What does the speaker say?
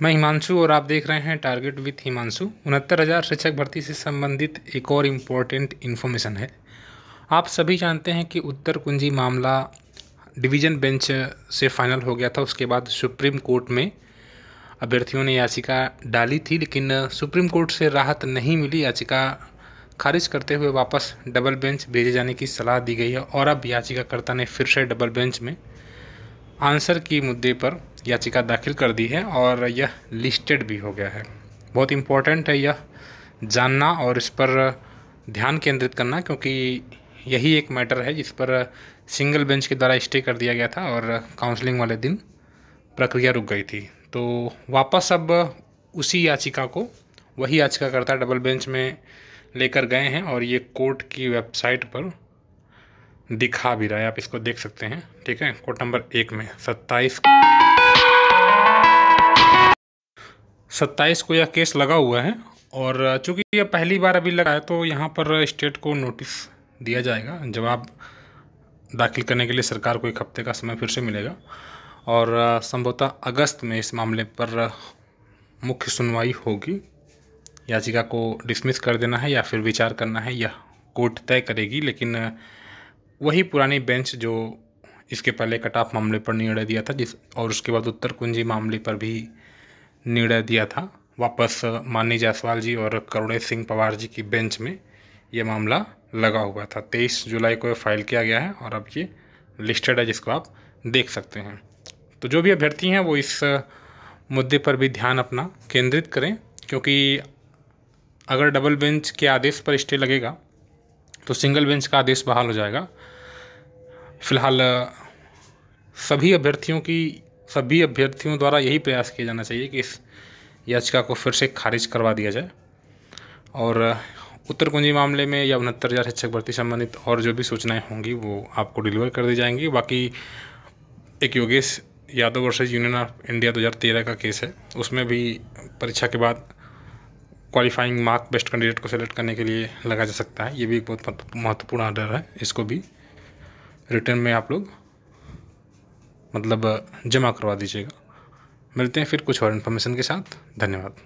मैं हिमांशु और आप देख रहे हैं टारगेट विथ हिमांशु। उनहत्तर हज़ार शिक्षक भर्ती से संबंधित एक और इम्पोर्टेंट इन्फॉर्मेशन है। आप सभी जानते हैं कि उत्तर कुंजी मामला डिवीज़न बेंच से फाइनल हो गया था। उसके बाद सुप्रीम कोर्ट में अभ्यर्थियों ने याचिका डाली थी, लेकिन सुप्रीम कोर्ट से राहत नहीं मिली। याचिका खारिज करते हुए वापस डबल बेंच भेजे जाने की सलाह दी गई है और अब याचिकाकर्ता ने फिर से डबल बेंच में आंसर की मुद्दे पर याचिका दाखिल कर दी है और यह लिस्टेड भी हो गया है। बहुत इम्पोर्टेंट है यह जानना और इस पर ध्यान केंद्रित करना क्योंकि यही एक मैटर है जिस पर सिंगल बेंच के द्वारा स्टे कर दिया गया था और काउंसलिंग वाले दिन प्रक्रिया रुक गई थी। तो वापस अब उसी याचिका को, वही याचिकाकर्ता डबल बेंच में लेकर गए हैं और ये कोर्ट की वेबसाइट पर दिखा भी रहा है। आप इसको देख सकते हैं, ठीक है? कोर्ट नंबर एक में सत्ताईस। सत्ताईस को यह केस लगा हुआ है और चूँकि यह पहली बार अभी लगा है तो यहाँ पर स्टेट को नोटिस दिया जाएगा, जवाब दाखिल करने के लिए सरकार को एक हफ़्ते का समय फिर से मिलेगा। और संभवतः अगस्त में इस मामले पर मुख्य सुनवाई होगी। याचिका को डिसमिस कर देना है या फिर विचार करना है, यह कोर्ट तय करेगी, लेकिन वही पुरानी बेंच जो इसके पहले कटाफ मामले पर निर्णय दिया था, जिस, और उसके बाद उत्तर कुंजी मामले पर भी निर्णय दिया था। वापस मानी जायसवाल जी और करुणे सिंह पवार जी की बेंच में ये मामला लगा हुआ था। तेईस जुलाई को फ़ाइल किया गया है और अब ये लिस्टेड है जिसको आप देख सकते हैं। तो जो भी अभ्यर्थी हैं वो इस मुद्दे पर भी ध्यान अपना केंद्रित करें, क्योंकि अगर डबल बेंच के आदेश पर स्टे लगेगा तो सिंगल बेंच का आदेश बहाल हो जाएगा। फ़िलहाल, सभी अभ्यर्थियों की सभी अभ्यर्थियों द्वारा यही प्रयास किया जाना चाहिए कि इस याचिका को फिर से खारिज करवा दिया जाए। और उत्तर कुंजी मामले में या उनहत्तर हज़ार शिक्षक भर्ती संबंधित और जो भी सूचनाएँ होंगी, वो आपको डिलीवर कर दी जाएँगी। बाकी एक Yogesh Yadav versus Union of India 2013 का केस है। उसमें भी परीक्षा के बाद क्वालिफाइंग मार्क बेस्ट कैंडिडेट को सेलेक्ट करने के लिए लगा जा सकता है। ये भी एक बहुत महत्वपूर्ण ऑर्डर है। इसको भी रिटर्न में आप लोग मतलब जमा करवा दीजिएगा। मिलते हैं फिर कुछ और इन्फॉर्मेशन के साथ। धन्यवाद।